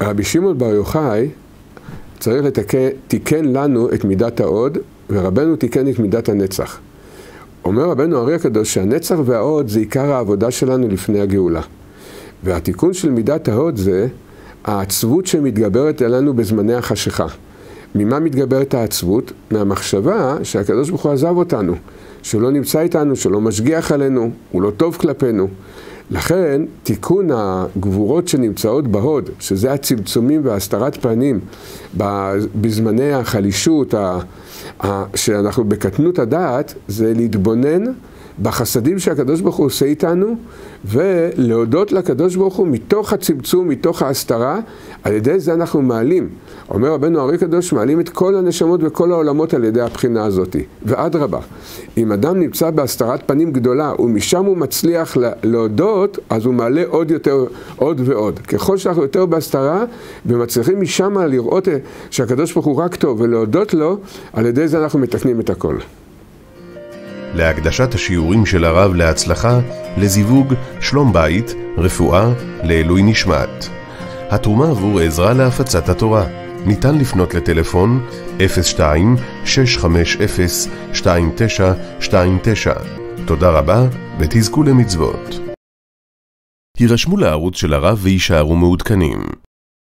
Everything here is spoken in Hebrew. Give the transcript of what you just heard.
רבי שמעון בר יוחאי צריך לתקן, תיקן לנו את מידת ההוד, ורבנו תיקן את מידת הנצח. אומר רבנו ארי הקדוש שהנצח וההוד זה עיקר העבודה שלנו לפני הגאולה. והתיקון של מידת ההוד זה העצבות שמתגברת עלינו בזמני החשיכה. ממה מתגברת העצבות? מהמחשבה שהקדוש ברוך הוא עזב אותנו, שהוא לא נמצא איתנו, שהוא לא משגיח עלינו, הוא לא טוב כלפינו. לכן, תיקון הגבורות שנמצאות בהוד, שזה הצמצומים והסתרת פנים בזמני החלישות, שאנחנו בקטנות הדעת, זה להתבונן בחסדים שהקדוש ברוך הוא עושה איתנו, ולהודות לקדוש ברוך הוא מתוך הצמצום, מתוך ההסתרה, על ידי זה אנחנו מעלים. אומר רבנו ארי קדוש, מעלים את כל הנשמות וכל העולמות על ידי הבחינה הזאת. ואדרבה, אם אדם נמצא בהסתרת פנים גדולה, ומשם הוא מצליח להודות, אז הוא מעלה עוד יותר, עוד ועוד. ככל שאנחנו יותר בהסתרה, ומצליחים משם לראות שהקדוש ברוך הוא רק טוב, ולהודות לו, על ידי זה אנחנו מתקנים את הכל. להקדשת השיעורים של הרב להצלחה, לזיווג, שלום בית, רפואה, לעילוי נשמת. התרומה עבור עזרה להפצת התורה. ניתן לפנות לטלפון 02-650-2929. תודה רבה ותזכו למצוות. הירשמו לערוץ של הרב ויישארו מעודכנים.